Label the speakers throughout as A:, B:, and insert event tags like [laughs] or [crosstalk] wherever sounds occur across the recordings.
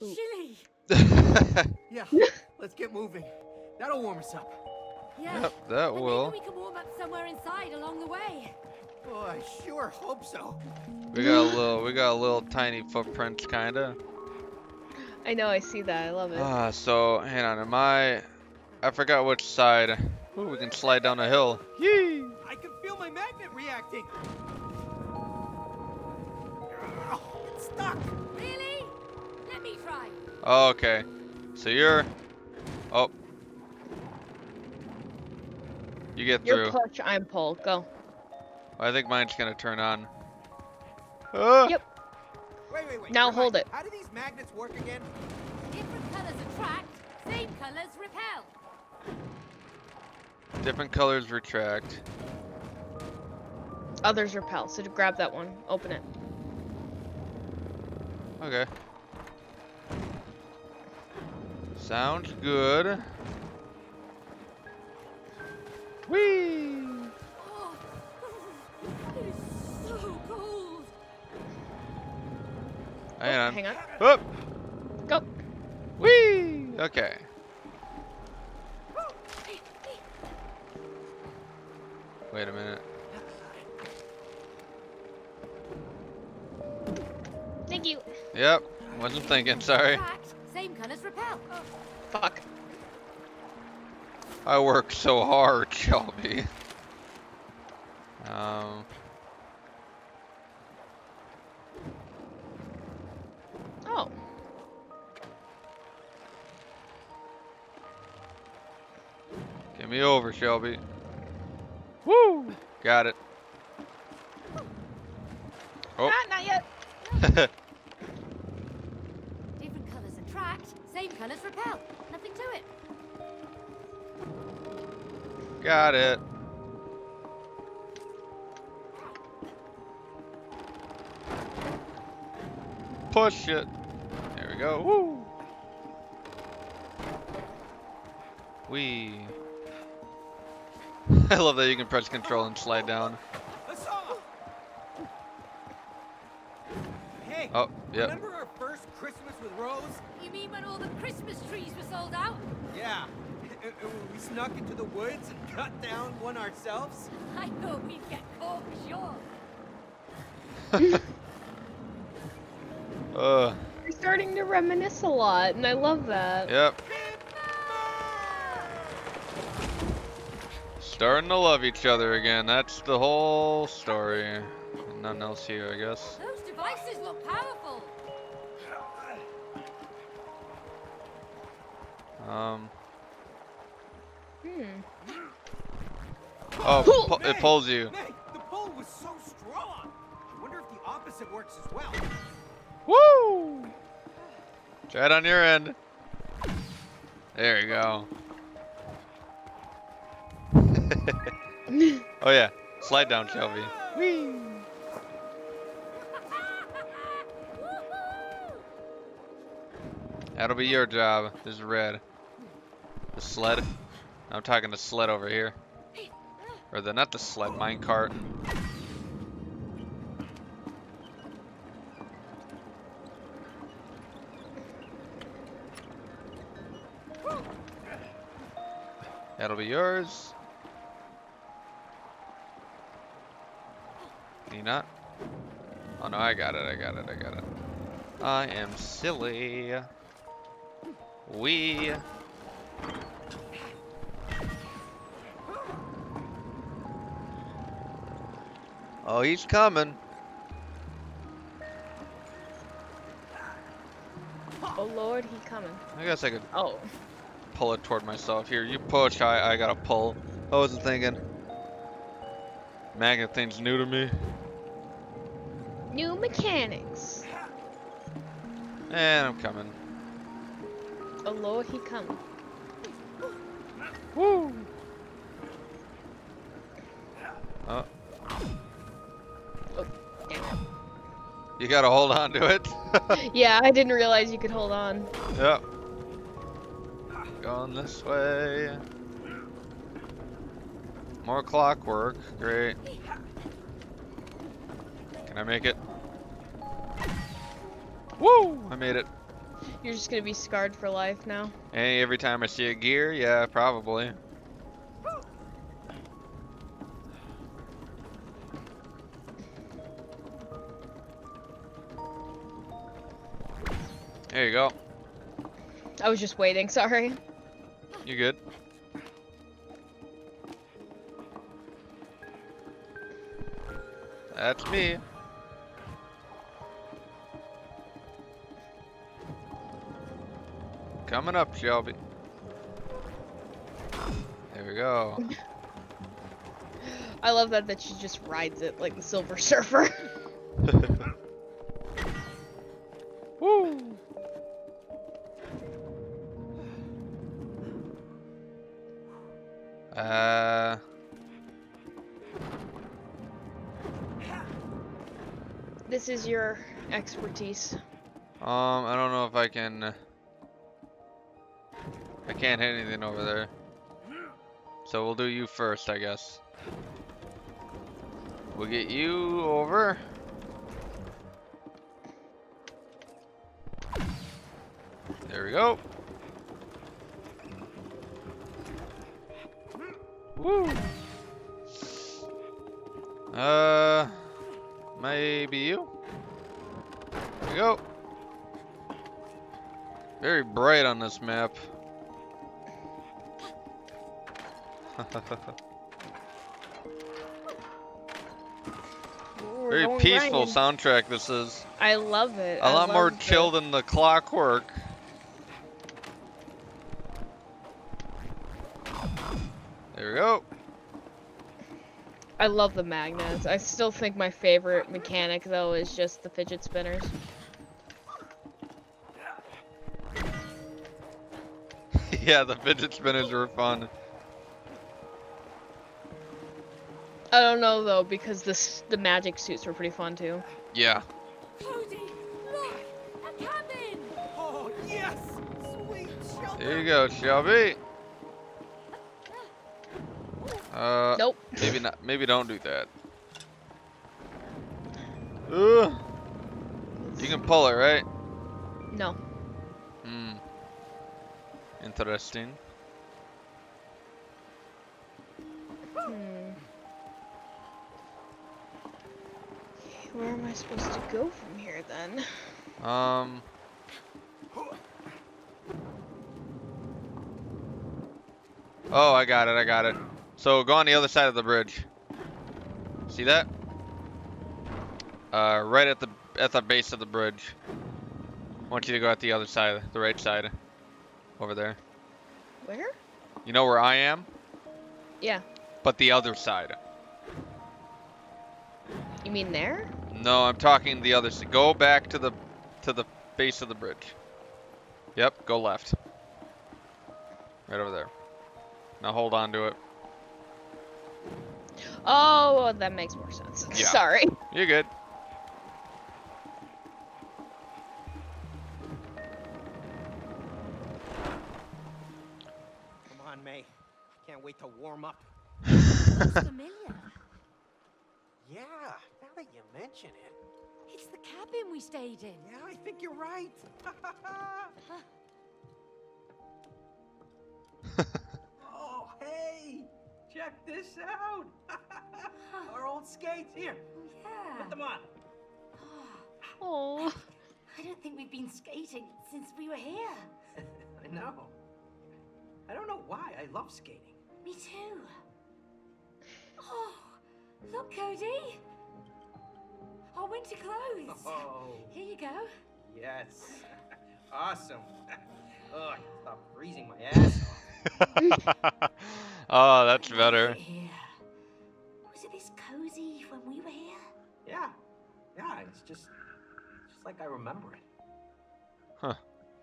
A: chilly. [laughs]
B: Yeah, [laughs] let's get moving. That'll warm us up.
A: Yeah.
C: Yep, that
A: and
C: will.
A: Maybe we can warm up somewhere inside along the way.
B: Oh, I sure hope so.
C: We got a little, we got a little tiny footprints, kinda.
D: I know, I see that. I love it.
C: Ah, so hang on. Am I? I forgot which side. Ooh, we can slide down a hill. Yee!
B: I can feel my magnet reacting. Oh, it's stuck.
A: Really? Let me try.
C: Oh, okay. So you're. Oh. You get
D: You're
C: through.
D: push, I'm pull. Go.
C: I think mine's gonna turn on. Ah!
D: Yep.
B: Wait, wait, wait.
D: Now
B: remind
D: hold it.
B: How do these magnets work again?
A: Different colors attract, same colors repel.
C: Different colors retract.
D: Others repel. So to grab that one. Open it.
C: Okay. Sounds good. Whee!
A: Oh, it is so cold.
C: Hang on.
D: Hang on.
C: Up!
D: Go.
C: Whee! Okay. Wait a minute.
D: Thank you.
C: Yep. Wasn't thinking, sorry.
A: Attract, same as repel.
D: Fuck.
C: I work so hard, [laughs] Shelby. Um.
D: Oh.
C: Get me over, Shelby. Woo! Got it. Oh.
D: Ah, not yet. [laughs]
A: Different colors attract, same colors repel. Nothing to it.
C: Got it. Push it. There we go. Woo! Wee. [laughs] I love that you can press control and slide down.
B: Hey,
C: Oh, yep.
B: We snuck into the woods and cut down one ourselves.
A: I thought we'd get caught for sure. [laughs]
C: Uh,
D: You're starting to reminisce a lot, and I love that.
C: yep. Starting to love each other again. That's the whole story. Nothing else here, I guess.
A: Those devices look powerful.
C: Um.
D: Hmm.
C: Oh,
D: Pull.
C: pu- it pulls you.
B: Nay, the pull was so strong. I wonder if the opposite works as well.
C: Woo! Try it on your end. There you go. [laughs] oh yeah, slide down, Shelby.
A: Woohoo! [laughs]
C: That'll be your job. This is red. The sled. I'm talking the sled over here. Or the not the sled, mine cart. That'll be yours. Can you not? Oh no, I got it, I got it, I got it. I am silly. We. Oh, he's coming.
D: Oh lord, he coming.
C: I guess I could
D: Oh.
C: pull it toward myself. Here, you push, I, I gotta pull. I wasn't thinking. Magnet thing's new to me.
D: New mechanics.
C: And I'm coming.
D: Oh lord, he coming.
C: Woo! Oh, you gotta hold on to it. [laughs]
D: yeah, I didn't realize you could hold on.
C: yep. Going this way. More clockwork. Great. Can I make it? Woo! I made it.
D: You're just gonna be scarred for life now.
C: Hey, every time I see a gear, yeah, probably. You go.
D: I was just waiting, sorry.
C: You good? That's me. Coming up, Shelby. There we go. [laughs]
D: I love that that she just rides it like the Silver Surfer. [laughs] is your expertise.
C: um, I don't know if I can. I can't hit anything over there. So we'll do you first, I guess. We'll get you over. There we go. Woo. Uh, maybe you. There we go. Very bright on this map. [laughs] Very peaceful soundtrack this is.
D: I love it.
C: A
D: I
C: lot more chill than the clockwork. There we go.
D: I love the magnets. I still think my favorite mechanic though is just the fidget spinners.
C: Yeah, the fidget spinners were fun.
D: I don't know though because this the magic suits were pretty fun too.
C: Yeah.
A: Cody, look!
E: Oh, yes!
C: There you go, Shelby. Uh,
D: Nope.
C: maybe not. Maybe don't do that. [laughs] Ugh. You can pull it, right?
D: No.
C: Interesting.
D: Hmm. Where am I supposed to go from here then?
C: Um. Oh, I got it. I got it. So go on the other side of the bridge. See that? Uh, right at the at the base of the bridge. I want you to go at the other side, the right side, over there.
D: Where?
C: You know where I am,
D: Yeah.
C: but the other side.
D: You mean there?
C: No, I'm talking the other side. Go back to the to the base of the bridge. Yep, go left. Right over there. Now hold on to it.
D: Oh, that makes more sense. [laughs]
C: Yeah.
D: Sorry.
C: You're good.
E: Can't wait to warm up. [laughs]
A: Familiar.
E: Yeah, now that you mention it.
A: It's the cabin we stayed in.
E: Yeah, I think you're right. [laughs] [laughs] oh, hey! Check this out! Our old skates. Here,
A: Yeah.
E: put them on. [gasps]
D: Oh.
A: I don't think we've been skating since we were here.
E: I know. I don't know why. I love skating.
A: Me too. Oh, look, Cody. Our winter clothes.
E: Oh,
A: Here you go.
E: yes. [laughs] awesome. [laughs] oh, I can stop freezing my ass off. [laughs]
C: oh, that's better.
A: Here. Was it this cozy when we were here?
E: Yeah, yeah. It's just, just like I remember it.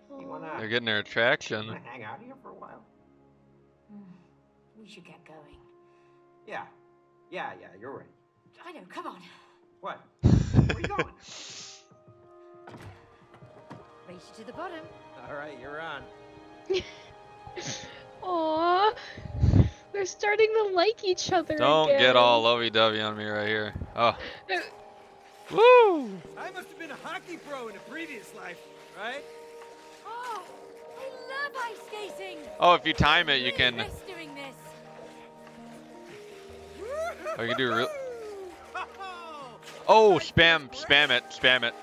E: You wanna,
C: They're getting their attraction.
E: hang out here for a while?
A: Hmm. We should get going.
E: Yeah, yeah, yeah. You're right.
A: I know, come on.
E: What? [laughs] Where are you going?
A: Race you to the bottom.
E: All right, you're on. [laughs]
D: Aw. They're starting to like each other.
C: Don't
D: again.
C: get all lovey-dovey on me right here. Oh. [laughs] Woo!
E: I must have been a hockey pro in a previous life, right?
A: Oh, I love ice skating.
C: Oh, if you time it, you
A: Really
C: can. Oh, you can do real. [laughs] Oh, spam, spam it, spam it.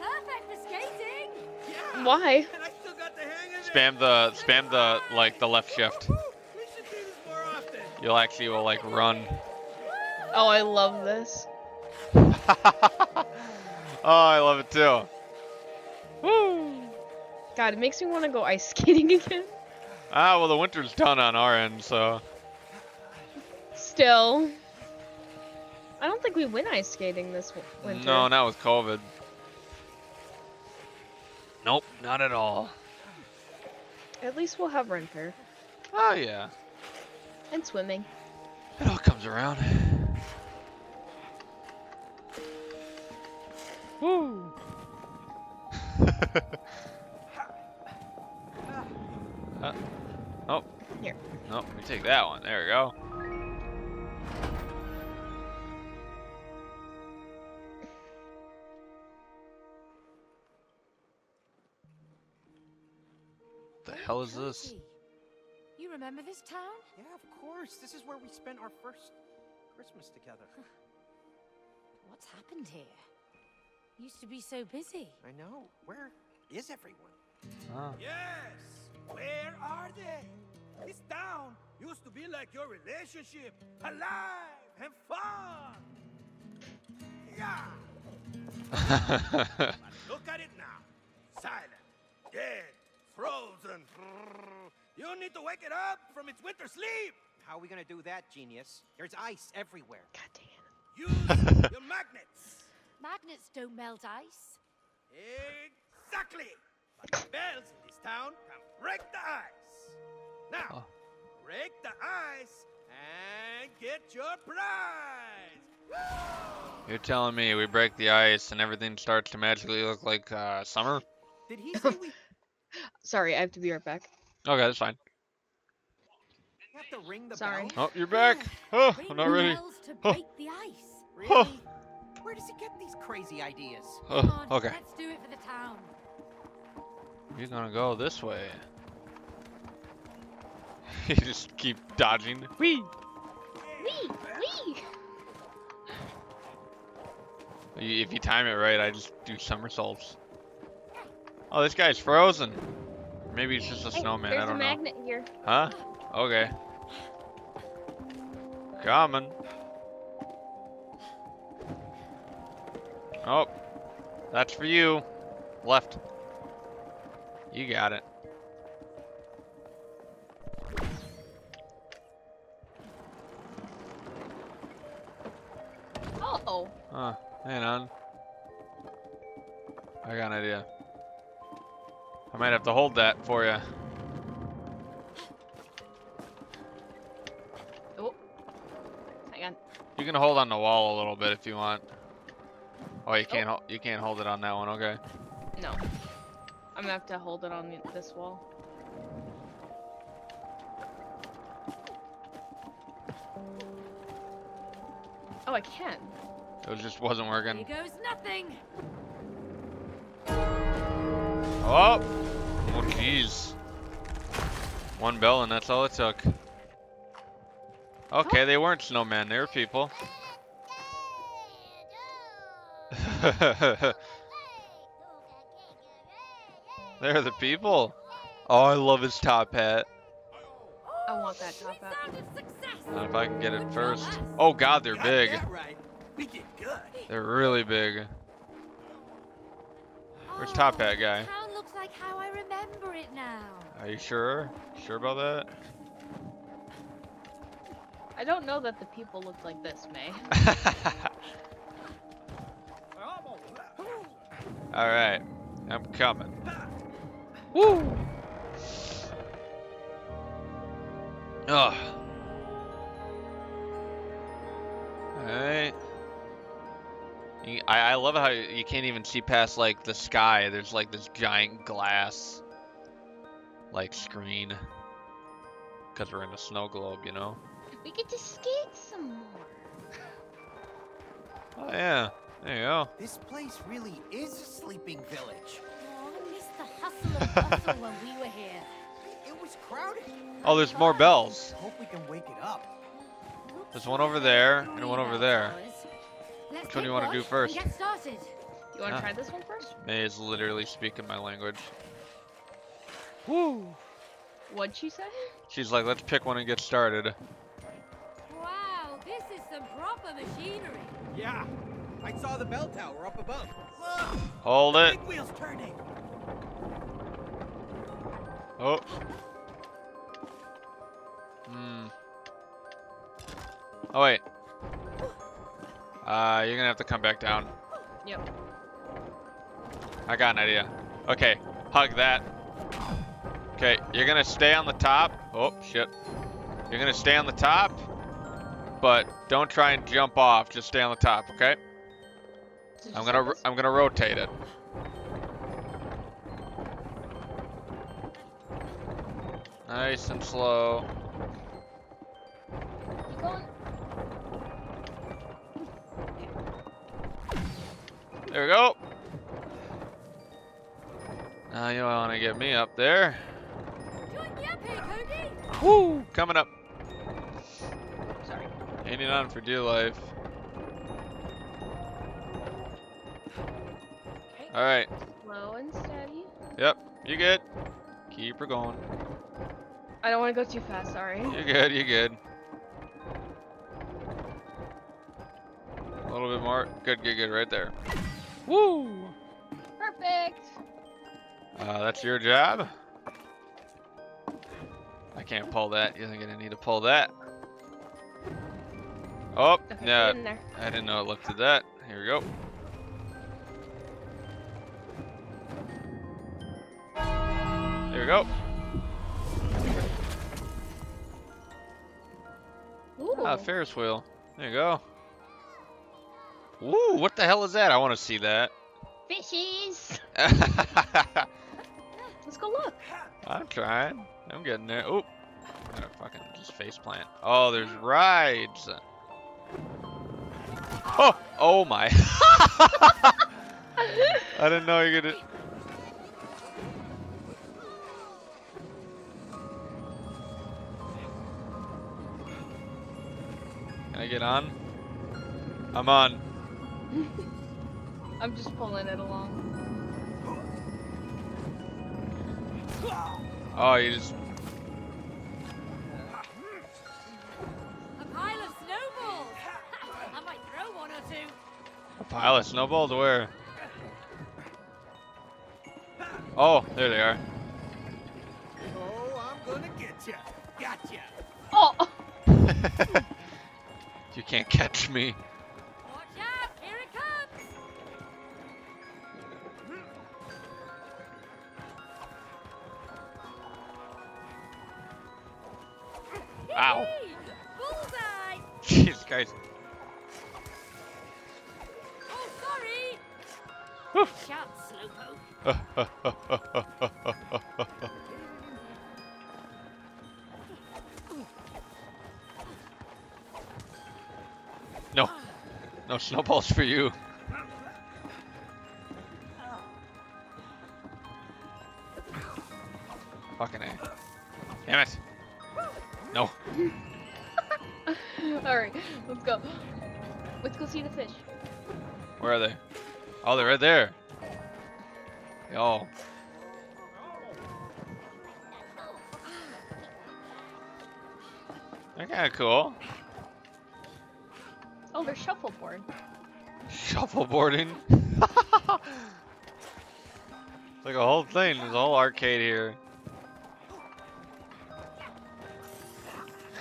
A: Perfect for skating.
D: Why?
B: And I still got the hang of it.
C: Spam the, spam the like the left shift.
B: Woo, We should do this more often.
C: You'll actually will like run.
D: Oh, I love this. [laughs]
C: oh, I love it too. Woo!
D: God, it makes me want to go ice skating [laughs] again.
C: Ah, well, the winter's done on our end, so.
D: Still. I don't think we went ice skating this winter.
C: No, not with COVID. Nope, not at all.
D: At least we'll have winter.
C: Oh, yeah.
D: And swimming.
C: It all comes around. Woo! [laughs] uh, oh.
D: Here.
C: Nope, we take that one. There we go. Hell is this?
A: You remember this town?
B: Yeah, of course. This is where we spent our first Christmas together.
A: What's happened here? Used to be so busy.
B: I know. Where is everyone?
C: Ah.
E: Yes! Where are they? This town used to be like your relationship. Alive and fun! Yeah! [laughs] Look at it now. Silent, dead, frozen. You need to wake it up from its winter sleep.
B: How are we gonna do that, genius? There's ice everywhere.
D: God dang it.
E: Use [laughs] your magnets.
A: Magnets don't melt ice.
E: Exactly. But the bells in this town can break the ice. Now,
C: Oh.
E: break the ice and get your prize.
C: You're telling me we break the ice and everything starts to magically look like uh, summer?
B: Did he say we
D: Sorry, I have to be right back.
C: Okay, that's fine.
B: have to ring the
D: Sorry.
B: bell?
C: Oh, you're back. Oh, I'm not ready.
A: bells to
C: Oh.
A: break the ice.
B: Really? Where does he get these crazy ideas?
C: Oh,
A: on,
C: okay.
A: let's do it for the town.
C: You're gonna go this way. [laughs] you just keep dodging. Whee!
D: Wee! Wee!
C: If you time it right, I just do somersaults. Oh, this guy's frozen. Maybe it's just a snowman.
D: there's
C: I don't
D: a
C: know.
D: magnet here.
C: Huh? Okay. Coming. Oh, that's for you. Left. You got it.
D: Oh.
C: Huh. Hang on. I got an idea. I might have to hold that for you.
D: Oh. Hang on.
C: You can hold on the wall a little bit if you want. Oh, you oh. can't. hol- You can't hold it on that one. Okay.
D: No. I'm gonna have to hold it on this wall. Oh, I can.
C: It just wasn't
A: Here
C: working.
A: goes nothing.
C: Oh. Oh, jeez. One bell and that's all it took. Okay, they weren't snowmen. They were people. [laughs] They're the people. Oh, I love his top hat.
D: I want that top hat.
C: Not if I can get it first. Oh god, they're big.
E: that right. We did good.
C: They're really big. Where's Top Hat guy?
A: the Town looks like how I remember it now.
C: Are you sure? Sure about that?
D: I don't know that the people look like this, May. [laughs]
C: Alright. I'm coming. Woo! Ugh. Alright. I, I love how you can't even see past like the sky. There's like this giant glass like screen. Cause we're in a snow globe, you know?
D: We get to skate some more.
C: Oh yeah. There you go.
B: This place really is a sleeping village.
A: Oh, I miss the hustle the bustle when we were here. [laughs]
E: It was crowded.
C: Oh, there's more bells.
E: Hope we can wake it up.
C: There's one over there and one over there.
A: Let's
C: Which one do you wanna do first?
A: And get started.
D: You want to try this one first?
C: May is literally speaking my language. Woo!
D: What'd she say?
C: She's like, let's pick one and get started.
A: Wow, this is some proper machinery.
E: Yeah. I saw the bell tower up above. Look!
C: Hold it.
E: Big wheels turning.
C: Oh. Hmm. Oh wait. Uh, you're gonna have to come back down.
D: Yep.
C: I got an idea. Okay, hug that. Okay, you're gonna stay on the top. Oh shit. You're gonna stay on the top, but don't try and jump off. Just stay on the top, okay? I'm gonna? I'm gonna rotate it. Nice and slow. There we go. Now you want to get me up there.
A: Join me up here, Cody.
C: Woo! Coming up.
D: Sorry.
C: Hanging on for dear life.
D: Okay.
C: All right.
D: Slow and steady.
C: Yep. You good? Keep her going.
D: I don't want to go too fast. Sorry.
C: You're good? You're good? A little bit more. Good. Good. Good. Right there. Woo!
D: Perfect.
C: Uh, that's your job. I can't pull that. You're not gonna need to pull that. Oh,
D: Okay,
C: yeah.
D: get in there.
C: I didn't know it lifted that. Here we go. There we go.
D: Ooh.
C: Ah, Ferris wheel. There you go. Ooh, what the hell is that? I want to see that. [laughs]
D: Fishies. Let's go look. [laughs]
C: I'm trying. I'm getting there. Oop. I'm gonna fucking just face plant. Oh, there's rides. Oh, oh my. [laughs] I didn't know you could. Can I get on? I'm on.
D: I'm just pulling it along.
C: Oh, you just.
A: A pile of snowballs. [laughs] I might throw one or two.
C: A pile of snowballs? Where? Oh, there they are.
E: Oh, I'm gonna get ya. Gotcha.
D: Oh. [laughs]
C: you can't catch me. Ow.
A: Bullseye.
C: Jesus Christ. [laughs]
A: Oh, sorry. Shout, Slowpoke.
C: no. No snowballs for you. Shuffleboarding. it's [laughs] like a whole thing. There's a whole arcade here.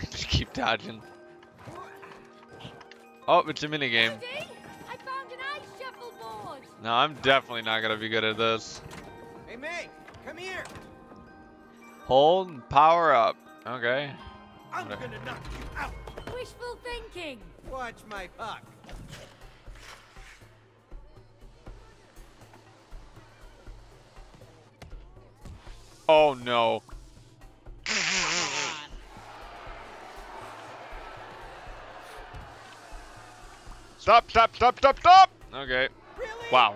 C: [laughs] Just keep dodging. Oh, it's a mini game.
A: Cody, I found an ice shuffleboard.
C: No, I'm definitely not gonna be good at this.
E: Hey, Meg, come here.
C: Hold and power up. Okay.
E: I'm
C: Whatever.
E: gonna knock you out.
A: Wishful thinking.
E: Watch my puck.
C: Oh no. Stop, stop, stop, stop, stop! Okay.
E: Really?
C: Wow.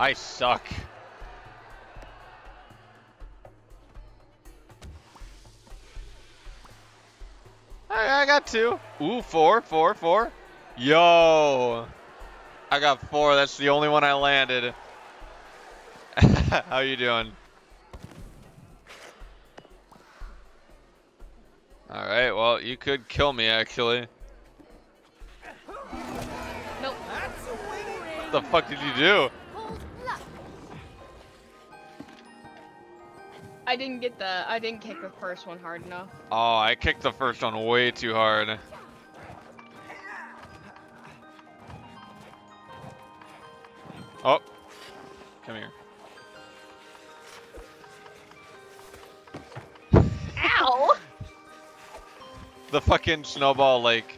C: I suck. I, I got two. Ooh, four, four, four. Yo. I got four. That's the only one I landed. [laughs] How you doing? You could kill me, actually.
D: Nope.
C: What the fuck did you do?
D: I didn't get the. I didn't kick the first one hard enough.
C: Oh, I kicked the first one way too hard. Fucking snowball, like,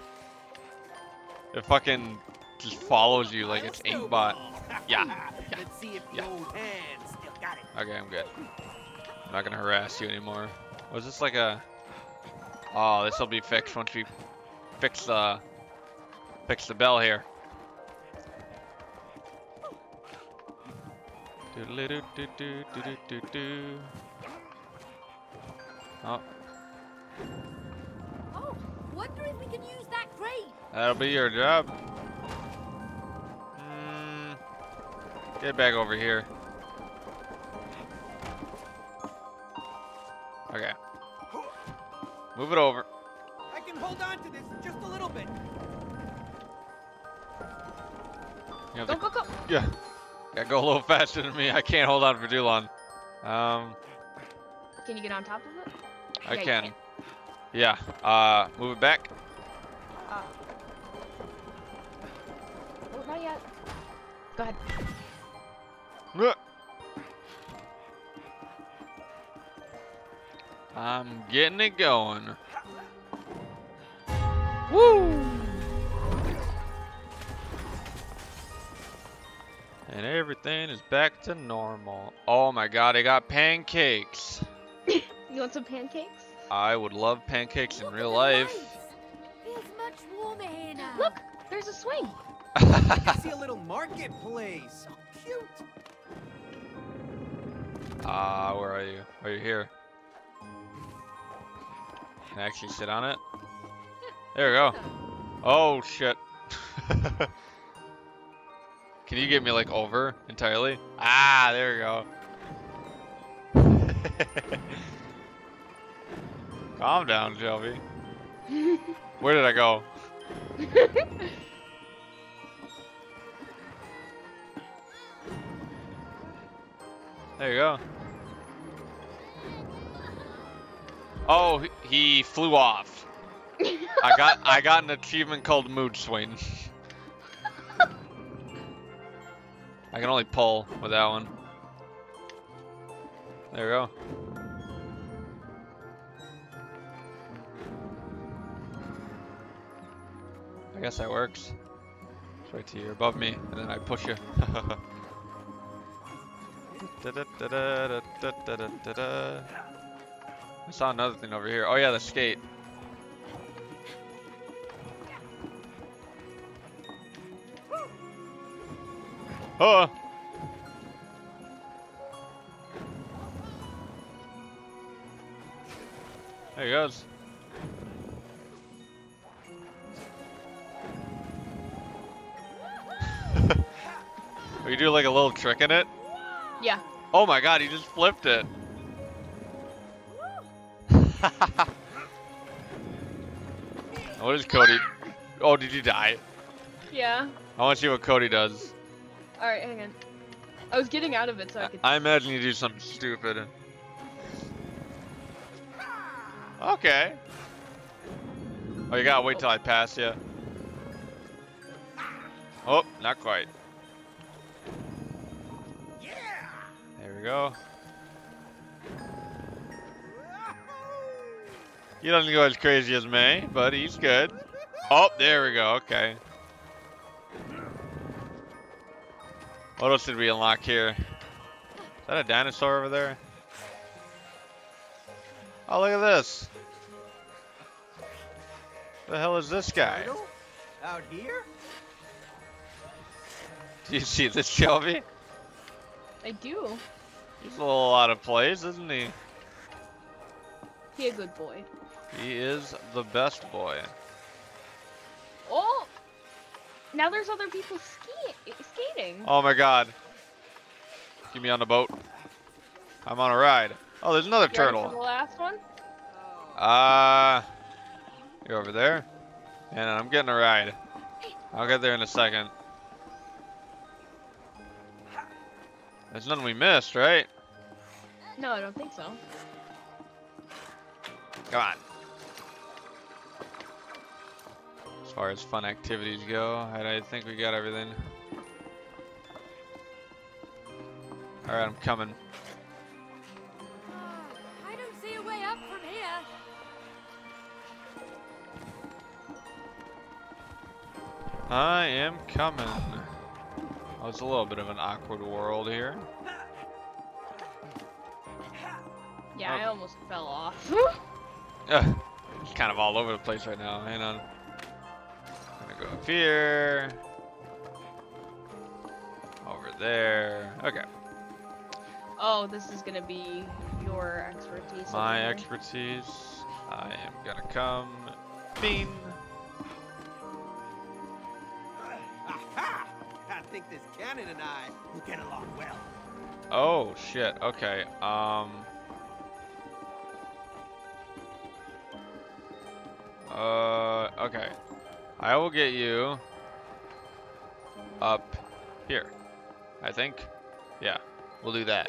C: it fucking just follows you like it's aimbot. Yeah.
E: Let's see if
C: Yeah.
E: the old hands still got it.
C: Okay, I'm good. I'm not gonna harass you anymore. Was this like a? Oh, this will be fixed once we fix the fix the bell here. Oh, that'll be your job. Mm, get back over here. Okay. Move it over.
E: I can hold on to this just a little bit.
C: You have
D: Go
C: to,
D: go go!
C: yeah. Gotta go a little [laughs] faster than me. I can't hold on for too long. Um,
D: Can you get on top of it?
C: I
D: Yeah, you
C: can. Yeah. Uh, move it back.
D: Go ahead. [laughs]
C: I'm getting it going. Woo! And everything is back to normal. Oh my god, I got pancakes. [laughs]
D: You want some pancakes?
C: I would love pancakes in
A: Look at
C: real life.
A: lights. Much warmer here now.
D: Look, there's a swing.
E: I see a little [laughs] marketplace. So cute.
C: Ah, where are you? Are you here? Can I actually sit on it? There we go. Oh shit. [laughs] Can you get me like over entirely? Ah, there we go. [laughs] Calm down, Shelby. Where did I go? There you go. Oh, he- flew off. I got [laughs] I got an achievement called mood swing. I can only pull with that one. There we go. I guess that works. Just wait till you're above me, and then I push you. [laughs] I saw another thing over here. Oh yeah, the skate. Oh! There he goes. [laughs] You do like a little trick in it?
D: Yeah.
C: Oh my god, he just flipped it. [laughs] what is Cody? Oh, did you die?
D: Yeah.
C: I want to see what Cody does.
D: All right, hang on. I was getting out of it so I could.
C: I imagine you do something stupid. Okay. Oh, you gotta wait till I pass you. Oh, not quite. Go. He doesn't go as crazy as me, but he's good. Oh, there we go. Okay. What else did we unlock here? Is that a dinosaur over there? Oh, look at this. The hell is this guy?
E: Out here?
C: Do you see this, Shelby?
D: I do.
C: He's a little out of place, isn't he?
D: He a good boy.
C: He is the best boy.
D: Oh! Now there's other people ski skating.
C: Oh my god. Get me on the boat. I'm on a ride. Oh, there's another
D: You for the
C: turtle.
D: last one?
C: Uh, you're over there. And I'm getting a ride. I'll get there in a second. There's nothing we missed, right?
D: No, I don't think so.
C: Come on. As far as fun activities go, I, I think we got everything. Alright, I'm coming.
A: I don't see a way up from here.
C: I am coming. Oh, it's a little bit of an awkward world here.
D: Yeah, I
C: Oh.
D: almost fell off. [laughs]
C: Ugh, it's kind of all over the place right now. Hang on. I'm Gonna go up here. Over there. Okay.
D: oh, this is gonna be your expertise.
C: My
D: here.
C: expertise. I am gonna come. Bean.
E: Aha! [laughs] I think this cannon and I will get along well.
C: Oh shit. Okay. Um. Uh. Okay. I will get you up here. I think. Yeah. We'll do that.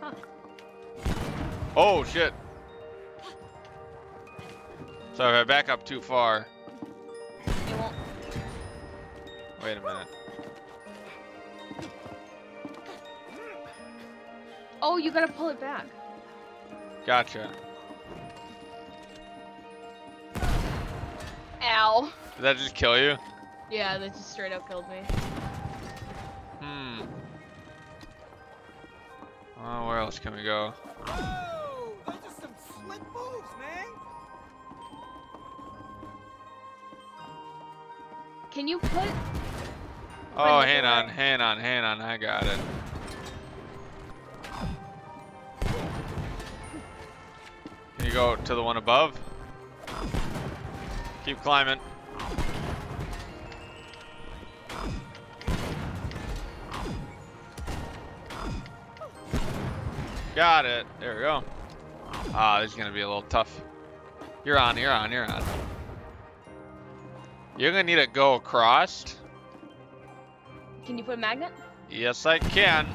D: Huh.
C: Oh shit. So if I back up too far, wait a minute.
D: Oh, you gotta pull it back.
C: Gotcha.
D: Ow.
C: Did that just kill you?
D: Yeah, that just straight up killed me.
C: Hmm. Oh, where else can we go?
E: Whoa! Those are some slick moves, man.
D: Can you put?
C: Oh, hang on,
D: door.
C: hang on, hang on. I got it. Can you go to the one above? Keep climbing. Got it. There we go. Ah, this is gonna be a little tough. You're on, you're on, you're on. You're gonna need to go across.
D: Can you put a magnet?
C: Yes, I can.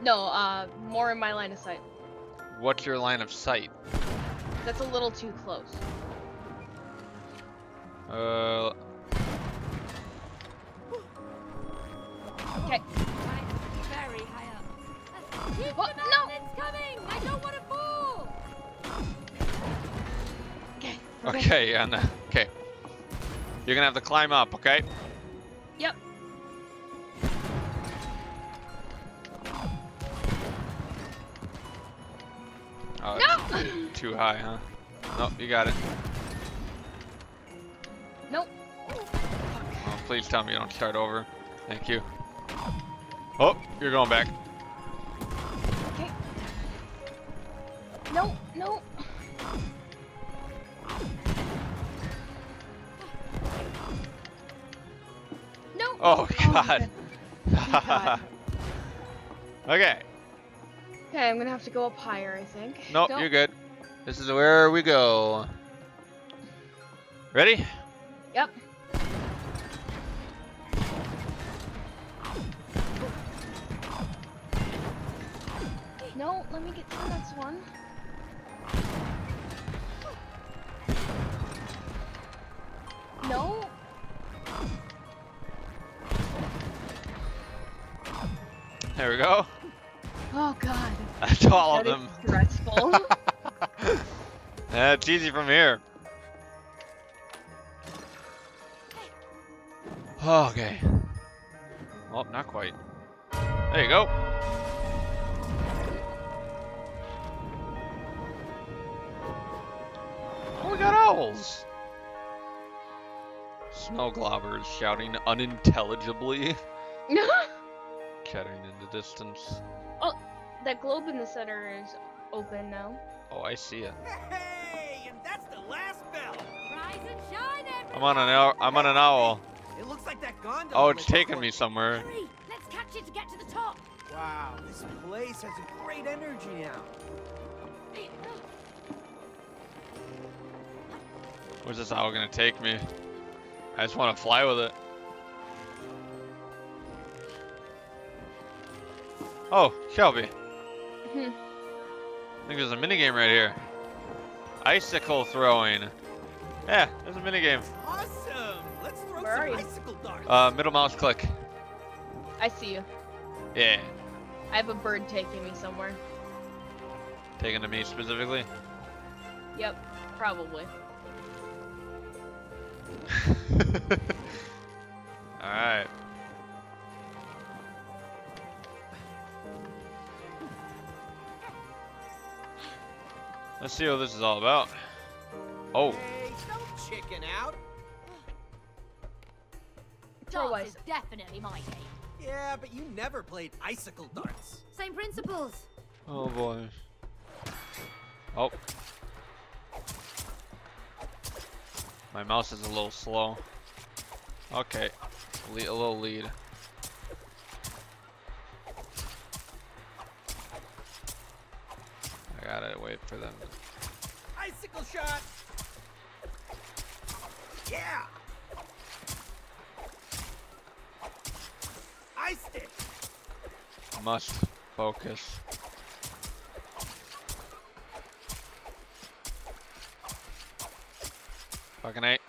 D: No, uh, more in my line of sight.
C: What's your line of sight?
D: That's a little too close.
C: Uh,
D: Okay.
A: Very high up.
D: What? No.
A: magnets coming! I don't want to fall!
D: Okay.
C: okay, and uh, okay. You're gonna have to climb up, okay?
D: Yep.
C: Oh,
D: No!
C: too high, huh? Nope, you got it. Please tell me you don't start over. Thank you. Oh, you're going back.
D: Okay. No, no. No.
C: Oh, [laughs] God.
D: okay. [laughs] God.
C: okay.
D: Okay, I'm gonna have to go up higher, I think.
C: Nope,
D: Don't-
C: you're good. This is where we go. Ready?
D: Yep. No, let me get to the next one. No.
C: There we go.
D: Oh God. [laughs]
C: That's all of
D: That is
C: them.
D: stressful. [laughs]
C: Yeah, it's easy from here. [sighs] Okay. Well, not quite. There you go. Oh, we got owls. Snow globbers shouting unintelligibly, [laughs] chattering in the distance.
D: Oh, that globe in the center is open now.
C: Oh, I see it.
E: Hey, and that's the last bell.
A: Rise and shine, everyone.
C: I'm on an owl. I'm on an owl.
E: It looks like that gondola.
C: Oh, it's taking me somewhere.
A: Hurry, let's catch it to get to the top.
E: Wow, this place has a great energy now.
C: Where's this owl gonna take me? I just want to fly with it. Oh, Shelby.
D: Hmm.
C: I think there's a minigame right here. Icicle throwing. Yeah, there's a minigame.
E: Awesome. Let's throw
D: Where
E: some icicle darts.
C: Uh, middle mouse click.
D: I see you.
C: Yeah.
D: I have a bird taking me somewhere.
C: Taking to me specifically.
D: Yep, probably. [laughs]
C: Alright. Let's see what this is all about. Oh,
E: Hey, don't chicken out.
D: Throw
A: Darts is definitely my game.
E: Yeah, but you never played icicle darts.
A: Same principles.
C: oh boy. Oh. My mouse is a little slow. Okay, Le a little lead. I gotta wait for them.
E: Icicle shot. Yeah. Iced it.
C: Must focus. Fucking eight.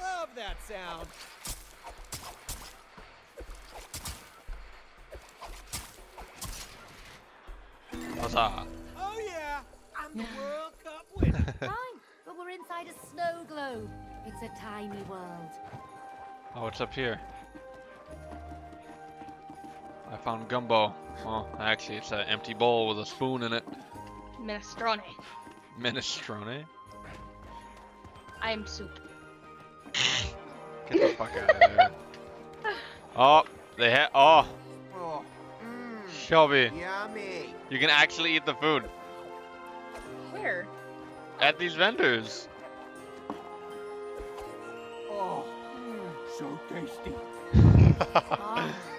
E: Love that sound.
C: Huzzah.
E: Oh yeah, I'm the World Cup winner. [laughs]
A: Fine, but we're inside a snow globe. It's a tiny world.
C: Oh, what's up here? I found gumbo. Well, actually, it's an empty bowl with a spoon in it.
D: Minestrone.
C: Minestrone.
D: I am soup.
C: Get the fuck out of here. [sighs] Oh, they had. Oh,
E: oh, mm,
C: Shelby,
E: yummy.
C: you can actually eat the food
D: Where?
C: at these vendors.
E: Oh, mm, so tasty. [laughs] [laughs]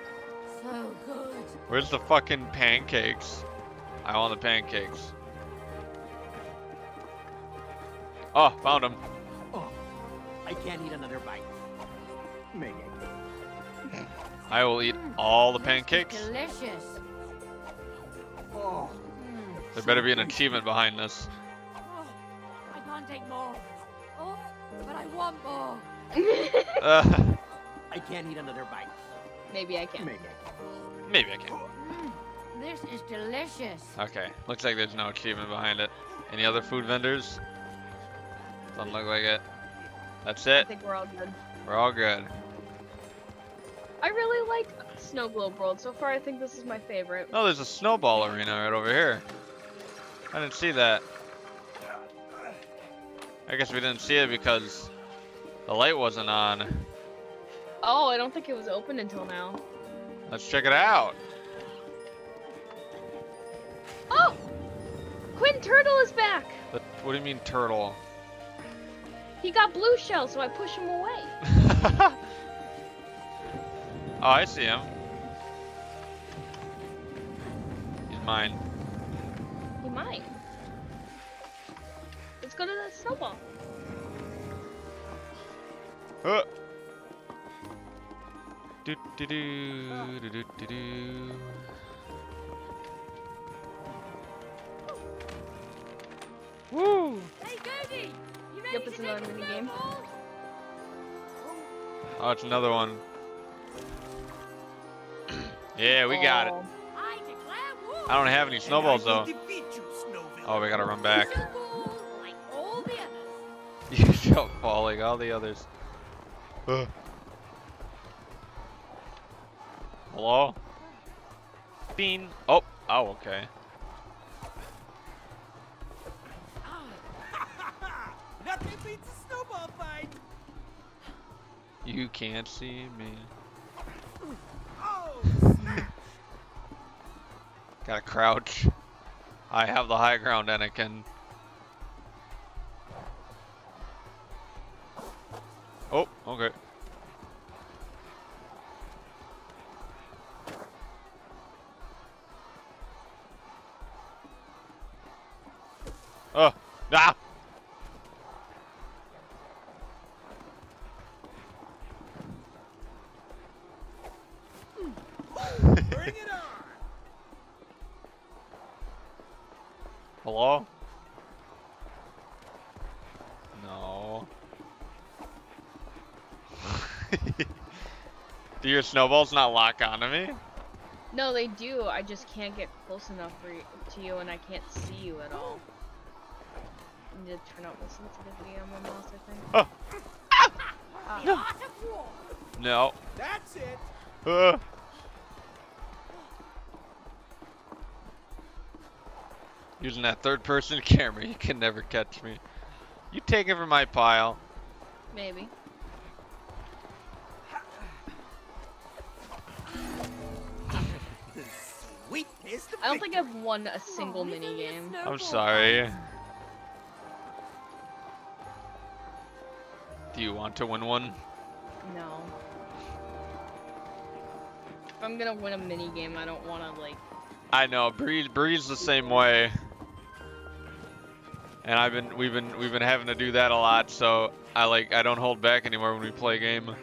A: So good.
C: Where's the fucking pancakes? I want the pancakes. Oh, found them.
E: Oh, I can't eat another bite. Maybe.
C: I will eat all the pancakes.
A: Delicious.
E: Oh,
C: There better be an achievement behind this.
A: Oh, I can't take more. Oh, but I want more. [laughs]
C: Uh,
E: I can't eat another bite.
D: Maybe I can.
E: Maybe.
C: Maybe I can.
A: Mm, this is delicious.
C: Okay, looks like there's no achievement behind it. Any other food vendors? Doesn't look like it. That's it.
D: I think we're all good.
C: We're all good.
D: I really like Snow Globe World. So far, I think this is my favorite.
C: Oh, there's a snowball arena right over here. I didn't see that. I guess we didn't see it because the light wasn't on.
D: Oh, I don't think it was open until now.
C: Let's check it out.
D: Oh! Quinn Turtle is back!
C: The, what do you mean turtle?
D: He got blue shell, so I push him away. [laughs]
C: oh, I see him. He's mine.
D: He might. Let's go to that snowball.
C: Uh. Do do do do do do do. Woo!
A: Hey, Goody! You ready
D: Yep,
A: to
D: it's
A: take
D: another
A: a
D: minigame.
A: snowball?
C: Oh, it's another one. yeah, we got it.
A: I.
C: Don't have any snowballs though. Oh, we gotta run back.
A: Snowball, like all the others.
C: Hello? Bean. Oh. Oh, okay. You can't see me. Gotta crouch. I have the high ground, Anakin. Oh, okay. Oh. [laughs] Hello? No. [laughs] Do your snowballs not lock onto me?
D: No, they do. I just can't get close enough for you, to you, and I can't see you at all. I need to turn up the sensitivity on my mouse. I think.
C: Oh.
D: Ah.
A: The art of war.
C: No.
E: That's it.
C: Uh. Using that third person [laughs] camera, you can never catch me. You take it from my pile.
D: Maybe. [laughs]
E: Sweet taste of
D: I don't think. I've won a single mini game.
C: I'm sorry. Do you want to win one?
D: No. If I'm gonna win a mini game, I don't want to like.
C: I know, Breeze Breeze the same way. And I've been we've been we've been having to do that a lot, so I like I don't hold back anymore when we play a game.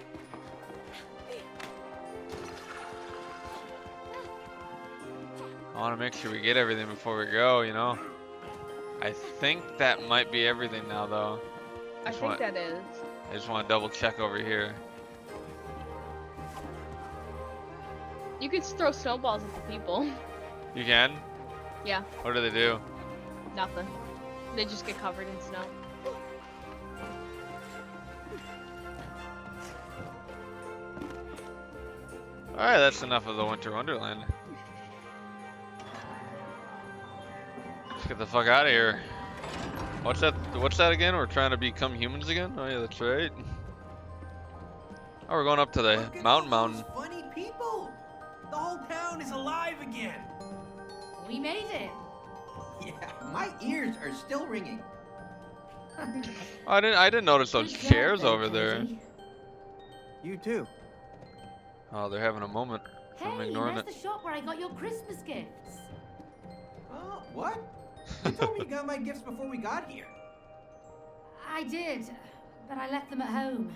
C: I want to make sure we get everything before we go, you know. I think that might be everything now, though.
D: I think
C: want-
D: that is.
C: I just want to double check over here.
D: You could throw snowballs at the people.
C: You can?
D: Yeah.
C: What do they do?
D: Nothing. They just get covered in snow.
C: Alright, that's enough of the Winter Wonderland. Let's get the fuck out of here. What's that? What's that again? We're trying to become humans again? Oh yeah, that's right. Oh, we're going up to the
E: Look
C: mountain
E: all
C: mountain.
E: funny people. The whole town is alive again.
A: We made it. [laughs]
B: Yeah, my ears are still ringing. [laughs]
C: I didn't. I didn't notice those chairs over there.
E: You too.
C: Oh, they're having a moment. I'm
A: Hey,
C: ignoring
A: where's
C: it.
A: the shop where I got your Christmas gifts?
B: Oh, what? You told me you got my gifts before we got here.
A: I did, but I left them at home.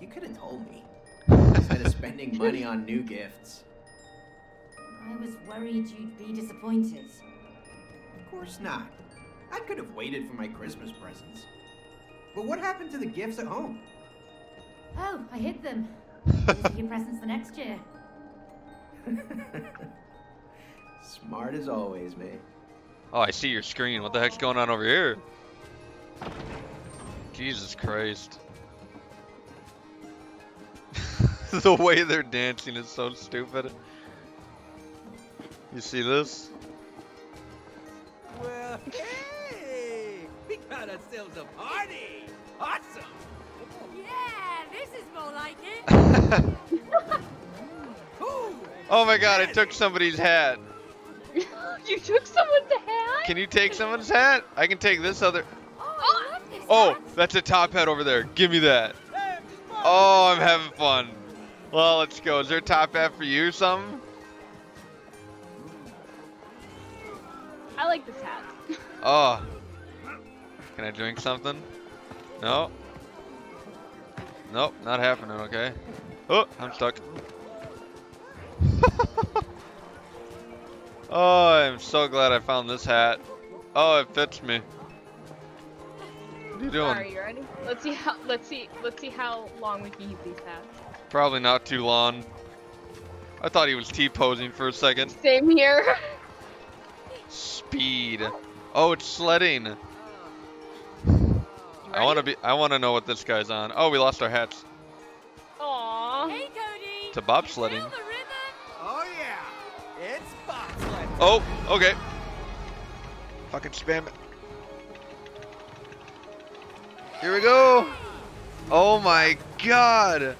B: You could have told me. [laughs] Instead of spending money on new gifts.
A: I was worried you'd be disappointed.
B: Of course not. I could have waited for my Christmas presents. But what happened to the gifts at home?
A: Oh, I hid them. Those are your presents for next year. [laughs]
B: Smart as always, mate.
C: Oh, I see your screen. What the heck's going on over here? Jesus Christ. [laughs] the way they're dancing is so stupid. You see this?
E: Well, hey, we got ourselves a party. Awesome.
A: Yeah, this is more like it. [laughs]
C: Oh my god, I took somebody's hat.
D: You took someone's hat?
C: Can you take someone's hat? I can take this other.
A: Oh, I oh, love this
C: Oh, that's a top hat over there. Give me that. Oh, I'm having fun. Well, let's go. Is there a top hat for you or something?
D: I like this hat. [laughs]
C: Oh. Can I drink something? No. Nope, not happening, okay. Oh, I'm stuck. Oh, I'm so glad I found this hat. Oh, it fits me. What are you doing?
D: Alright, you ready? Let's see how let's see let's see how long we can keep these hats.
C: Probably not too long. I thought he was T-posing for a second.
D: Same here.
C: Speed. Oh, it's sledding. I want to be. I want to know what this guy's on. Oh, we lost our hats.
D: Aww.
A: Hey, Cody.
C: To bobsledding.
E: Oh,
C: okay. Fucking spam it. Here we go. Oh my god!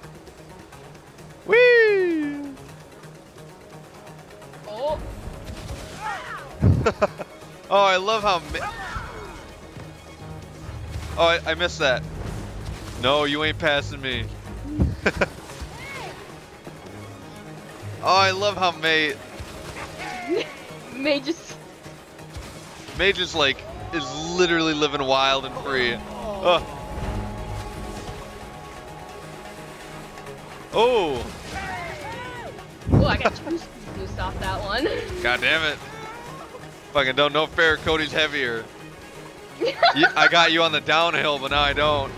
C: Whee!
D: Oh, [laughs]
C: oh, I love how. Oh, I, I missed that. No, you ain't passing me. [laughs] oh, I love how May
D: May just
C: like is literally living wild and free. Oh. Oh,
D: Oh, I got two boost off that one.
C: god damn it. Fucking don't know fair, Cody's heavier. [laughs] Yeah, I got you on the downhill, but now I don't.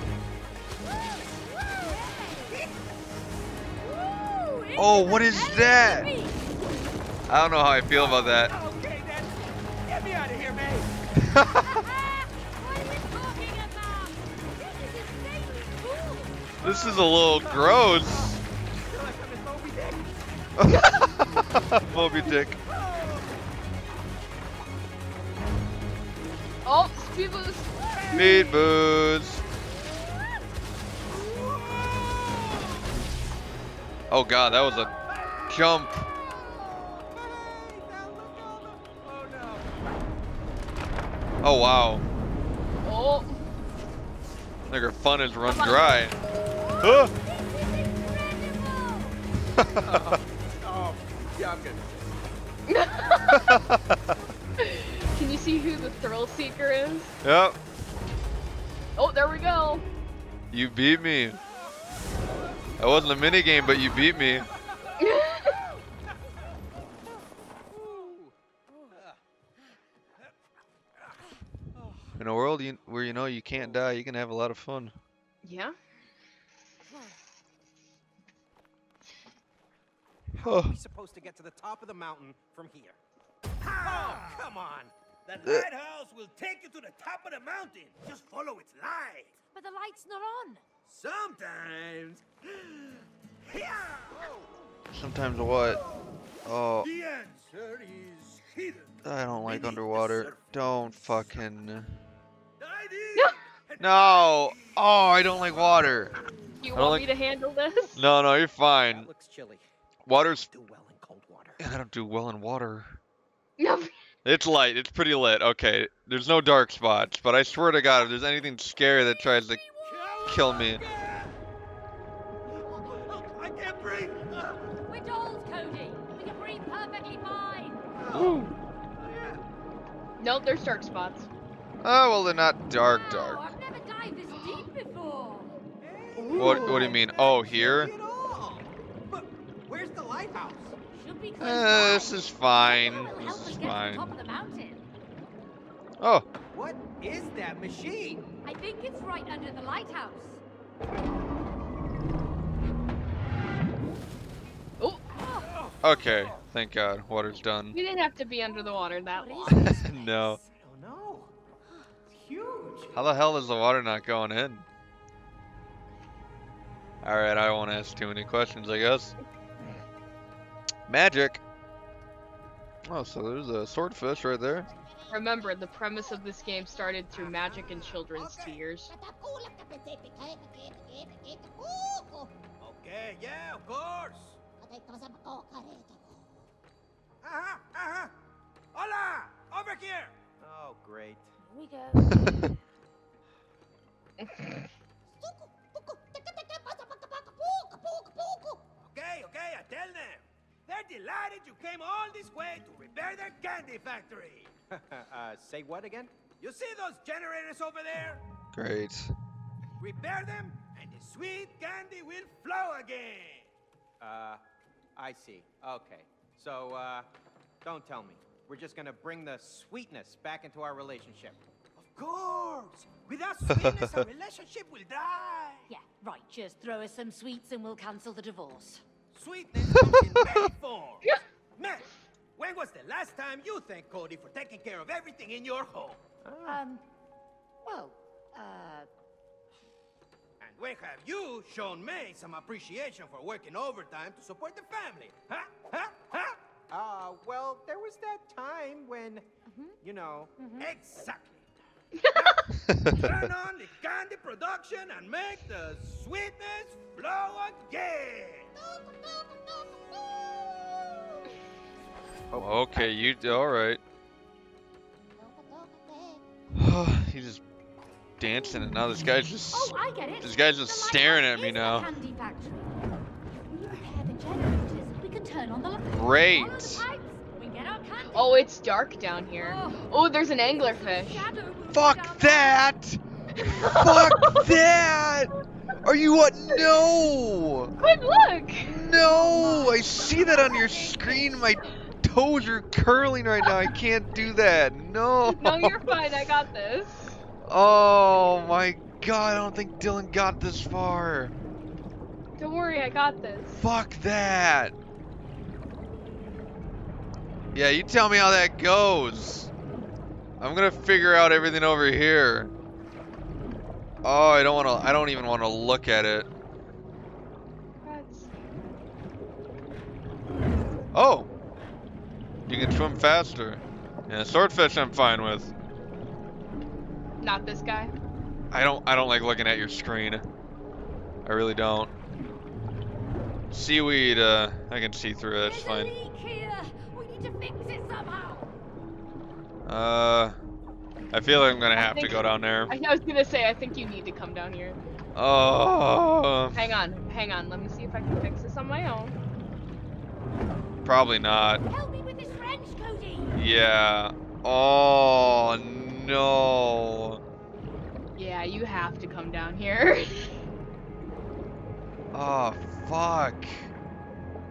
C: Oh, what is that? I don't know how I feel about that.
A: This is insanely cool.
C: This is a little gross.
E: Feel like I'm in Moby Dick.
C: Moby Dick.
D: Oh, speed boost.
C: Speed boost. Oh god, that was a jump. Oh wow.
D: Oh,
C: Like her fun is run dry. Huh?
B: Oh, [laughs] yeah, I'm good. [laughs]
D: can you see who the thrill seeker is?
C: yep.
D: Oh, there we go.
C: You beat me. That wasn't a mini game, but you beat me. [laughs] In a world you, where you know you can't die, you can have a lot of fun.
D: yeah.
B: How are we supposed to get to the top of the mountain from here?
E: Oh, come on. The uh. lighthouse will take you to the top of the mountain. Just follow its light.
A: But the light's not on.
E: Sometimes. [gasps]
C: Sometimes what? Oh,
E: The answer is hidden.
C: I don't like underwater. Don't fucking.
E: I. [laughs]
C: No! Oh, I don't like water.
D: You
C: I don't
D: want me to handle this?
C: No, no, you're
B: That
C: fine.
B: looks chilly.
C: Water's.
B: Do well in cold water.
C: I don't do well in water.
D: No. [laughs]
C: It's light. It's pretty lit. Okay. There's no dark spots, but I swear to God, if there's anything scary that tries to kill me,
E: I can't breathe.
A: We're dolls, Cody. We can breathe perfectly fine.
D: No, there's dark spots.
C: Oh well, they're not dark, dark.
A: I've never dived this deep before.
C: What? What do you mean? Oh, here?
B: At where's the lighthouse?
A: Should be close
C: eh,
A: by.
C: this is fine. This is
A: get to the
C: fine.
A: top of the mountain.
C: Oh,
B: What is that machine?
A: I think it's right under the lighthouse.
D: Oh,
C: okay. Thank God, water's done.
D: we didn't have to be under the water that long.
A: What is [laughs] this
C: no.
B: Huge.
C: How the hell is the water not going in? Alright, I won't ask too many questions, I guess. Magic! Oh, so there's a swordfish right there.
D: Remember, the premise of this game started through magic and children's tears.
E: Okay, yeah, of course. Uh-huh, uh-huh. Hola! Over here!
B: Oh, great.
A: Here we go.
E: Okay, okay, I tell them. They're delighted you came all this way to repair their candy factory. [laughs]
B: uh, say what again?
E: You see those generators over there?
C: Great.
E: Repair them, and the sweet candy will flow again.
B: Uh, I see. Okay. So, uh, don't tell me. We're just gonna bring the sweetness back into our relationship.
E: Of course! Without sweetness, our relationship will die.
A: Yeah, right. Just throw us some sweets and we'll cancel the divorce.
E: Sweetness comes in many forms. Man, when was the last time you thanked Cody for taking care of everything in your home?
A: Um, well, uh,
E: And when have you shown May some appreciation for working overtime to support the family? Huh? Huh? Huh?
B: Uh, well, there was that time when,
A: Mm-hmm.
B: you know,
E: Exactly. Turn [laughs] on the candy production and make the sweetness flow again.
C: Oh, Okay, you all right? [sighs] He's just dancing, and now this guy's just
A: Oh, I get it.
C: this guy's just
A: The
C: staring at me
A: is the
C: now. Great.
A: Follow the pipes, we get our candy.
D: Oh, it's dark down here.
A: Oh,
D: Oh, there's an anglerfish.
A: shadow
C: Fuck that! Fuck [laughs] that! Are you what? No!
D: Quick, look!
C: No! I see that on your screen. My toes are curling right now. I can't do that. No.
D: No, you're fine. I got this.
C: Oh my god! I don't think Dylan got this far.
D: Don't worry, I got this.
C: Fuck that. Yeah, you tell me how that goes. I'm gonna figure out everything over here. Oh, I don't want to. I don't even want to look at it. Oh, you can swim faster. Yeah, swordfish I'm fine with.
D: Not this guy.
C: I don't. I don't like looking at your screen. I really don't. Seaweed. Uh, I can see through it. It's
A: a
C: fine.
A: To fix it somehow.
C: Uh, I feel like I'm gonna have to go down there.
D: I I was gonna say, I think you need to come down here.
C: Oh,
D: Hang on, hang on. Let me see if I can fix this on my own.
C: probably not.
A: Help me with this wrench, Cody.
C: Yeah. Oh no.
D: Yeah, you have to come down here.
C: Oh fuck.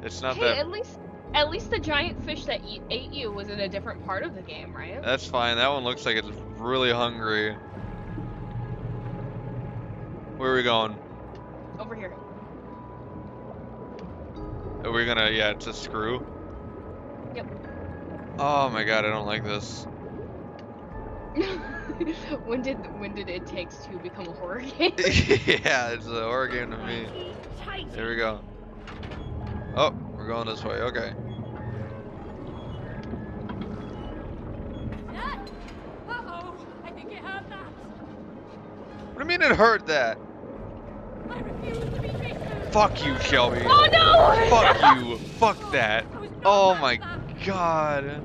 C: It's not
D: hey,
C: that.
D: at least, at least the giant fish that eat, ate you was in a different part of the game, right?
C: That's fine. That one looks like it's really hungry. Where are we going?
D: Over here.
C: Are we gonna? Yeah, it's a screw.
D: Yep.
C: Oh my god, I don't like this. [laughs]
D: when did when did it takes two become a horror [laughs] game? [laughs]
C: yeah, it's a horror game to me.
A: Tighty, tighty.
C: Here we go. Oh, we're going this way. Okay.
A: Ah! Uh-oh, I think it hurt that.
C: What do you mean it hurt that?
A: I refuse to be bitten.
C: Fuck you, Shelby.
D: oh no!
C: Fuck you. Fuck that.
A: I
C: Oh my god.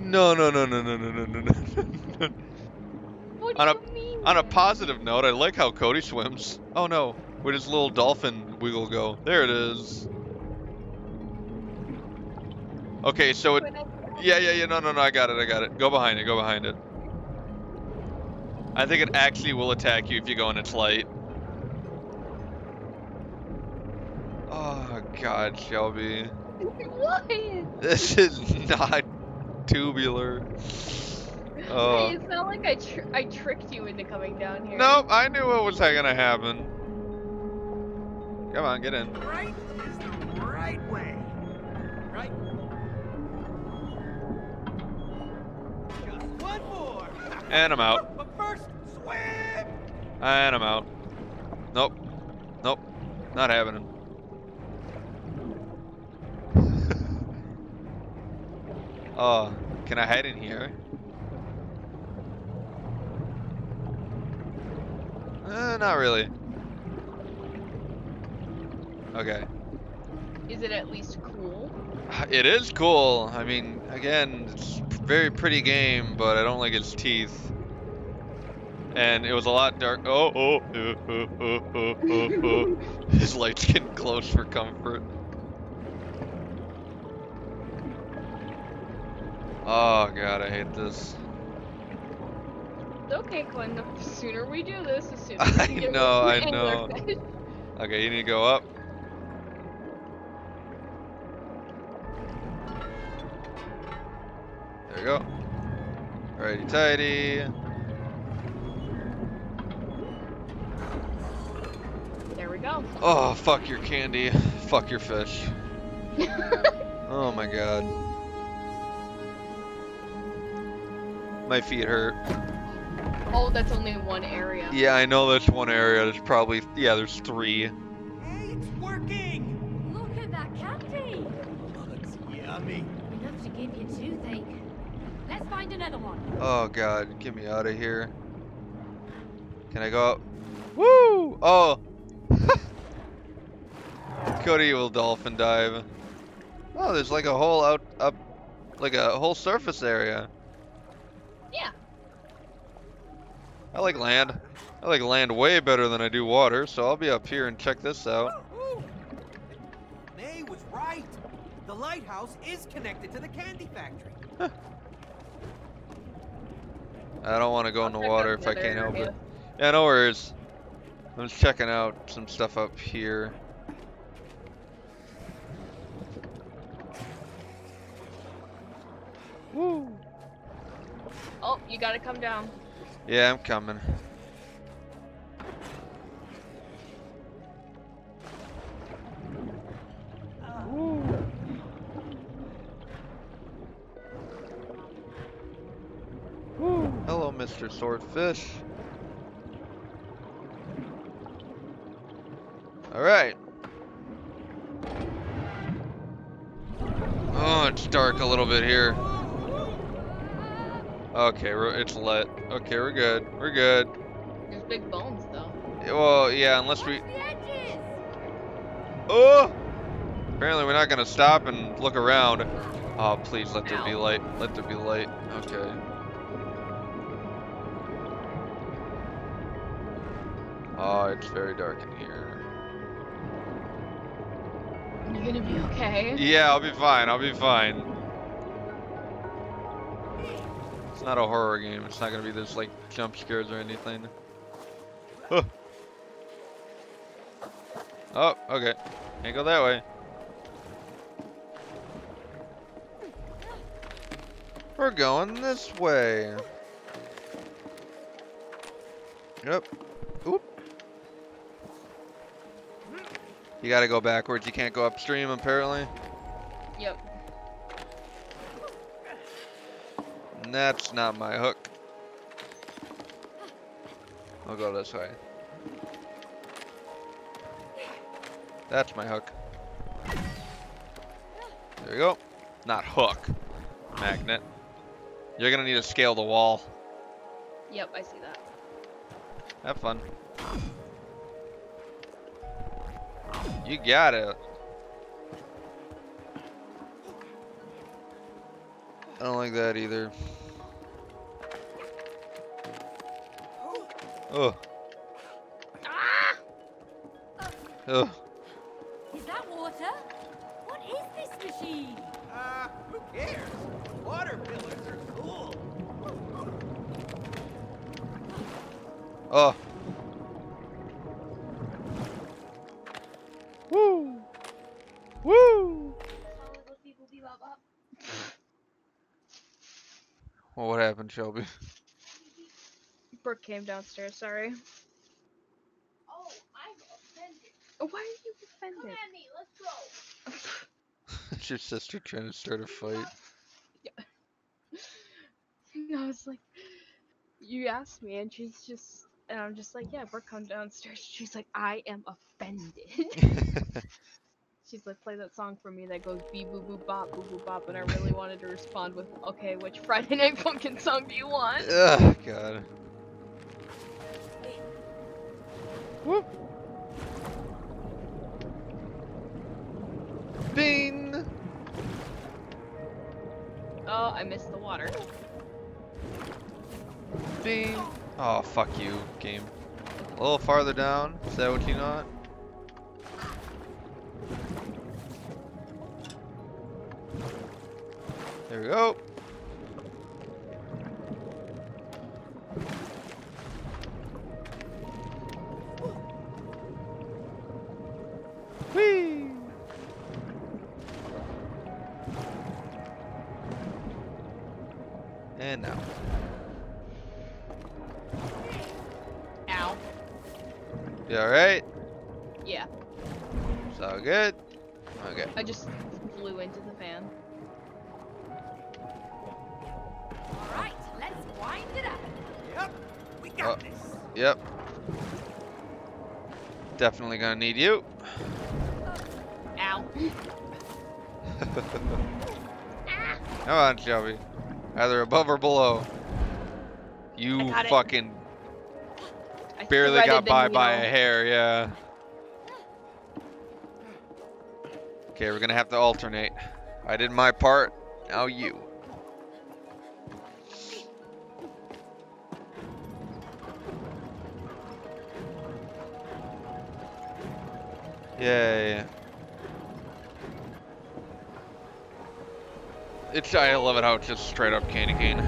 C: No, no, no, no, no, no, no, no, no.
D: What do
C: On a-
D: you mean?
C: On a positive note, I like how Cody swims. Oh no, where'd his little dolphin wiggle go? There it is. Okay, so it. Yeah, yeah, yeah. No, no, no. I got it. I got it. Go behind it. Go behind it. I think it actually will attack you if you go in its light. Oh God, Shelby.
D: what?
C: This is not tubular. Oh.
D: Hey, it's not like I tr I tricked you into coming down here.
C: Nope, I knew what was gonna happen. Come on, get in.
E: Right is the right way. Right? Just one more.
C: And I'm out.
E: But first, swim.
C: And I'm out. Nope. Nope. Not having happening. [laughs] oh, can I hide in here? Uh, not really. Okay.
D: Is it at least cool?
C: It is cool. I mean, again, it's a very pretty game, but I don't like its teeth. And it was a lot dark. Oh, oh, uh, uh, uh, uh, uh, uh. His light's getting close for comfort. Oh god, I hate this.
D: Okay, Quinn. The sooner we do this, the sooner [laughs]
C: I
D: we can get
C: know, I [laughs] know. Okay, you need to go up. There we go. Righty tighty.
D: There we go.
C: Oh, fuck your candy. Fuck your fish. [laughs] Oh my god. My feet hurt.
D: oh, that's only one area.
C: Yeah, I know that's one area. There's probably, yeah, there's three.
A: Another one.
C: Oh god, get me out of here. Can I go up? Woo! Oh! [laughs] Cody will dolphin dive. Oh, there's like a whole out up, like a whole surface area.
D: Yeah.
C: I like land. I like land way better than I do water, so I'll be up here and check this out.
B: Woo! Nay was right. The lighthouse is connected to the candy factory.
C: I don't want to go
D: I'll
C: in the water if I can't
D: other
C: help it. Yeah, no worries. I'm just checking out some stuff up here. Woo!
D: Oh, you gotta come down.
C: Yeah, I'm coming. Mr. Swordfish. Alright. Oh, it's dark a little bit here. Okay, we're, it's lit. Okay, we're good. We're good.
D: There's big bones though.
C: Yeah, Well, yeah, unless we.
A: Watch the edges.
C: Oh! Apparently, we're not gonna stop and look around. Oh, please let there be light. Let there be light. Okay. Oh, it's very dark in here.
D: You gonna be okay?
C: Yeah, I'll be fine. I'll be fine. It's not a horror game. It's not gonna be this like jump scares or anything. Huh. Oh, okay. Can't go that way. We're going this way. Yep. You gotta go backwards. You can't go upstream, apparently.
D: Yep.
C: And that's not my hook. I'll go this way. That's my hook. There we go. Not hook. Magnet. You're gonna need to scale the wall.
D: Yep, I see that.
C: Have fun. You got it. I don't like that either. Oh.
D: Ah!
C: Oh.
A: Is that water? What is this machine?
B: Uh, who cares? Water pillars are cool.
C: Oh. Well, happened, Shelby? [laughs]
D: Brooke came downstairs, sorry.
F: Oh, I'm offended.
D: Oh, why are you offended?
F: Come at me, let's go.
C: It's [laughs] your sister trying to start a fight. Yeah. [laughs]
D: I was like, you asked me, and she's just, and I'm just like, yeah, Brooke, come downstairs. She's like, I am offended. She's like, play that song for me that goes bee boo boo bop boo boo bop, and I really wanted to respond with, okay, which Friday [laughs] Night Funkin' song do you want?
C: oh, God. Whoop. Bing.
D: Oh, I missed the water.
C: Bing. Oh, fuck you, game. A little farther down. Is that what you want? There we go. Definitely gonna need you.
D: Ow. [laughs]
C: Come on, Shelby. Either above or below. You
D: it.
C: fucking barely got by by a hair, yeah. Okay, we're gonna have to alternate. I did my part, now you. Yay. It's, I love it how it's just straight up candy cane.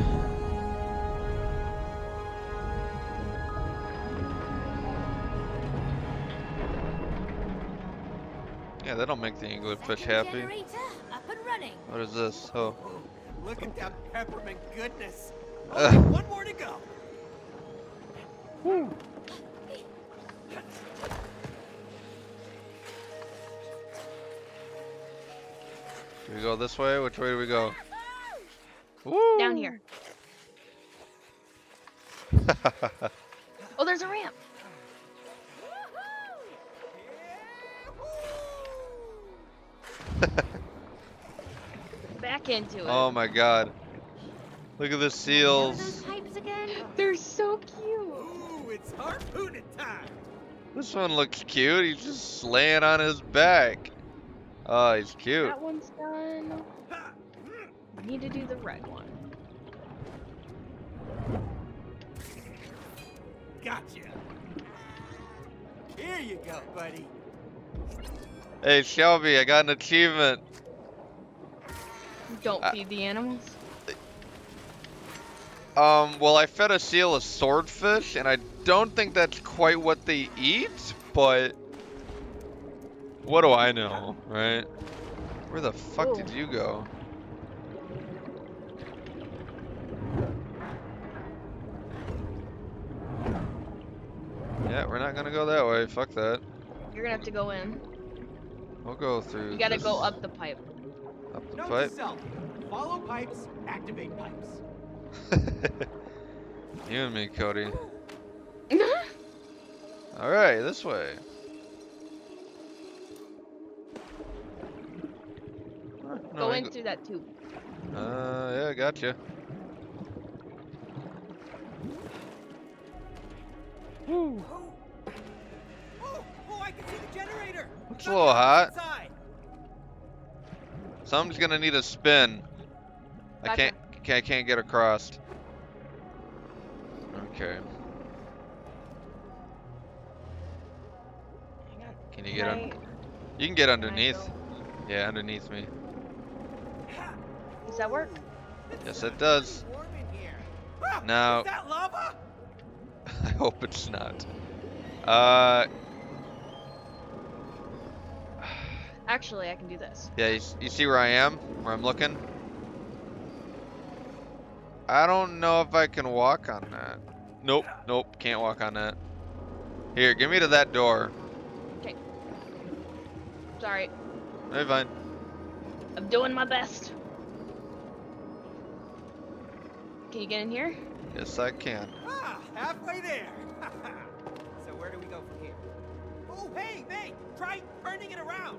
C: Yeah, that'll make the anglerfish
A: Second
C: happy.
A: up and running.
C: What is this? Oh.
E: Look at that peppermint goodness.
C: Ugh. [laughs]
E: Only oh, one more to go. [laughs]
C: Do we go this way? Which way do we go? Woo!
D: Down here. [laughs] Oh, there's a ramp. [laughs] Back into it.
C: oh my god. Look at the seals.
A: those again?
D: They're so cute.
E: Ooh, it's harpooning time.
C: This one looks cute. He's just laying on his back. Oh, he's cute.
D: That one's done. We need to do the red one.
E: Gotcha. Here you go, buddy.
C: Hey, Shelby, I got an achievement.
D: Don't
C: Uh,
D: feed the animals.
C: Um, well, I fed a seal a swordfish, and I don't think that's quite what they eat, but what do I know, right? Where the fuck did you go? Yeah, we're not gonna go that way. Fuck that.
D: You're gonna have to go in.
C: We'll go through.
D: You gotta
C: this-
D: go up the pipe.
C: Up the
B: Note
C: pipe.
B: to self. Follow pipes, activate pipes. [laughs]
C: you and me, Cody. [laughs] All right, this way. No,
D: go
C: I
D: in
C: go-
D: through that tube.
C: Uh, yeah, gotcha.
E: Oh, oh, oh, I can see the generator.
C: It's a little hot.
E: Inside.
C: Someone's gonna need a spin. I can't, can't, can't get across. Okay.
D: Hang on.
C: Can you get
D: I-
C: on? You can get underneath. Yeah, underneath me.
D: Does that work?
C: Yes, it does.
E: Warm in here.
C: Now-
E: Is that lava? [laughs]
C: I hope it's not. Uh,
D: Actually, I can do this.
C: yeah, you, you see where I am? Where I'm looking? I don't know if I can walk on that. Nope, nope, can't walk on that. Here, give me to that door. Okay.
D: Sorry,
C: Hey, fine.
D: I'm doing my best. Can you get in here?
C: Yes, I can.
E: Ah, halfway there. [laughs] so where do we go from here? Oh, hey, hey, try turning it around.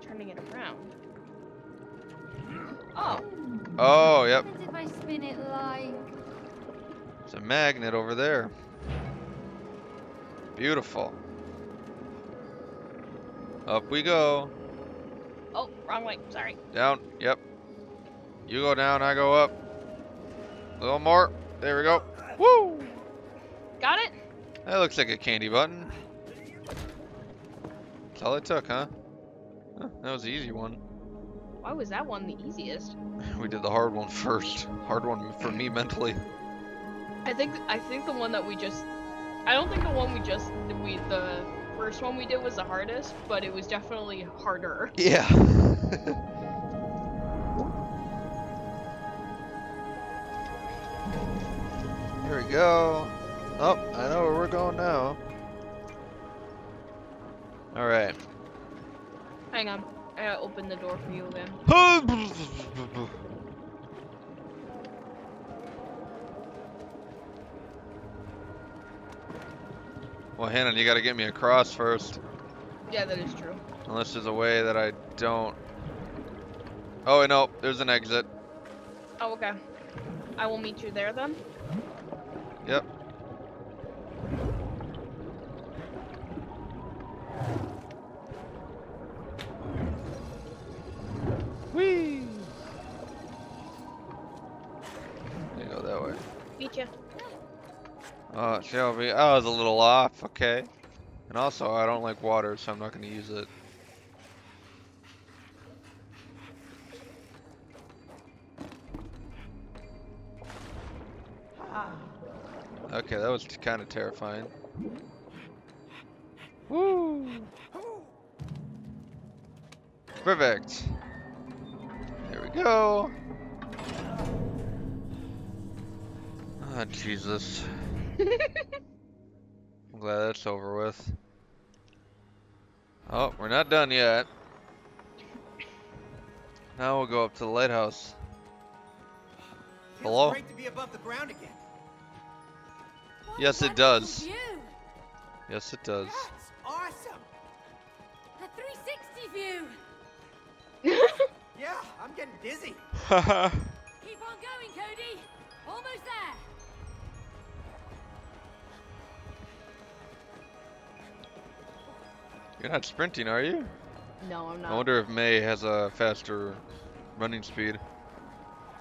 D: Turning it around. Oh,
C: Oh, yep.
A: What if I spin it like...
C: It's a magnet over there. Beautiful. Up we go.
D: oh, wrong way. Sorry.
C: Down. Yep. You go down, I go up. A little more. There we go. Woo!
D: Got it?
C: That looks like a candy button. That's all it took, huh? Huh, That was the easy one.
D: Why was that one the easiest? [laughs]
C: We did the hard one first. Hard one for me mentally.
D: I think I think the one that we just I don't think the one we just we the first one we did was the hardest, but it was definitely harder.
C: Yeah. [laughs] go. Oh, I know where we're going now. All right.
D: Hang on. I gotta open the door for you again.
C: Well, Hannah, you gotta get me across first.
D: Yeah, that is true.
C: Unless there's a way that I don't. Oh, wait, no, there's an exit.
D: Oh, okay. I will meet you there then.
C: Yep. Whee! You go that way.
D: Meet you.
C: Oh, Shelby, oh, I was a little off, okay. And also, I don't like water, so I'm not going to use it. Okay, that was kind of terrifying. Woo! Perfect. There we go. Ah, Jesus. [laughs] I'm glad that's over with. Oh, we're not done yet. Now we'll go up to the lighthouse. Hello?
E: great to be above the ground again.
A: What a
C: Yes, it does. Yes, it does.
E: That's awesome.
A: A 360 view. [laughs]
E: Yeah, I'm getting dizzy. [laughs]
A: Keep on going, Cody. Almost there.
C: You're not sprinting, are you?
D: No, I'm not.
C: I wonder if May has a faster running speed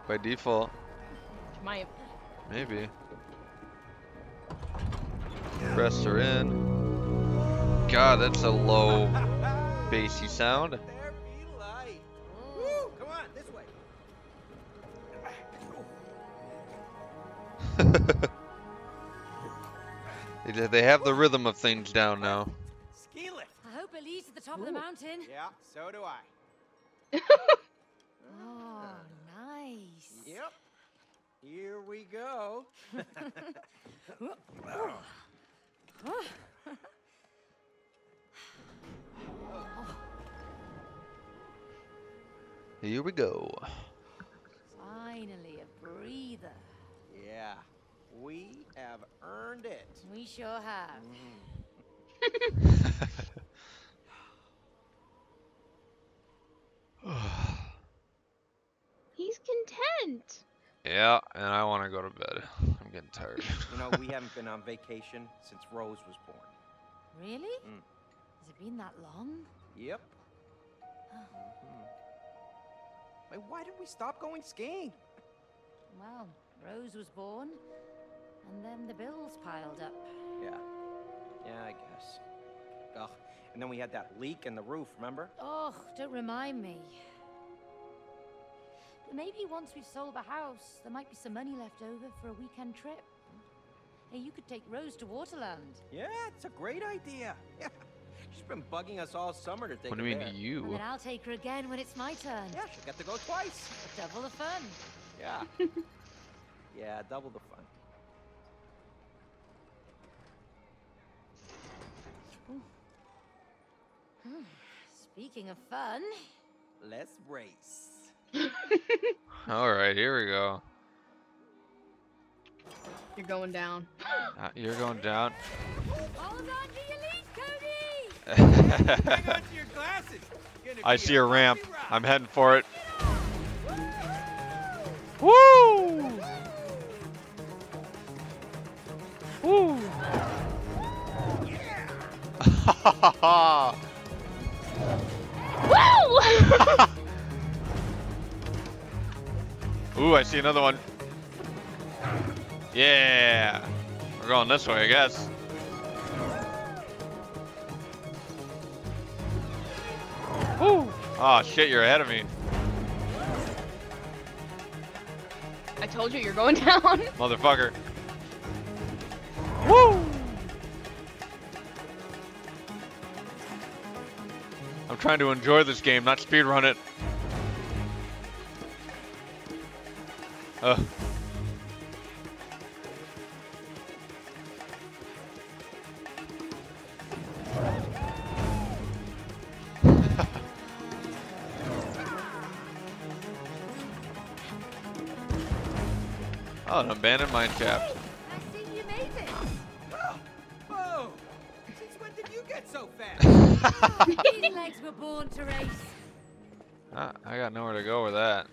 C: by default.
D: My
C: Maybe. Press her in. God, that's a low bassy sound.
E: There be light. Woo, on. [laughs]
C: They- they have the rhythm of things down now.
E: Ski lift.
A: I hope it leads to the top of the mountain.
E: Yeah, so do I. [laughs]
A: Oh, nice.
E: Yep. Here we go. [laughs] [laughs]
C: Here we go.
A: Finally, a breather.
E: Yeah, we have earned it.
A: We sure have. Mm. [laughs] [sighs]
D: He's content.
C: Yeah, and I want to go to bed. [laughs] I'm getting tired.
E: You know, we [laughs] haven't been on vacation since Rose was born.
A: Really?
E: Mm.
A: Has it been that long?
E: Yep. Mhm. Wait, why did we stop going skiing?
A: Well, Rose was born, and then the bills piled up.
E: Yeah. Yeah, I guess. Ugh. And then we had that leak in the roof, remember?
A: Oh, don't remind me. But maybe once we've sold the house, there might be some money left over for a weekend trip. Hey, you could take Rose to Waterland.
E: Yeah, it's a great idea. [laughs] Yeah. She's been bugging us all summer to take her.
C: what do you mean
E: there.
A: And
C: you?
A: then I'll take her again when it's my turn.
E: Yeah, she'll get to go twice.
A: Double the fun.
E: Yeah. [laughs] yeah, double the fun. Hmm.
A: Speaking of fun,
E: Let's race. [laughs]
C: All right, here we go.
D: You're going down.
C: Uh, you're going down.
A: hold on to your lead, Cody!
E: Hang on to your glasses. [laughs]
C: I see a ramp.
E: bumpy.
C: I'm heading for it. Woo! Woo! [laughs]
D: Woo!
C: Ooh, I see another one. Yeah. We're going this way, I guess. Woo! Oh shit, you're ahead of me.
D: I told you you're going [laughs] down.
C: Motherfucker. Woo! I'm trying to enjoy this game, not speedrun it. Ugh. oh, an abandoned mine shaft.
A: I see you made it.
E: Whoa! Since when did you get so fast? [laughs]
A: These legs were born to race.
C: Ah, I got nowhere to go with that.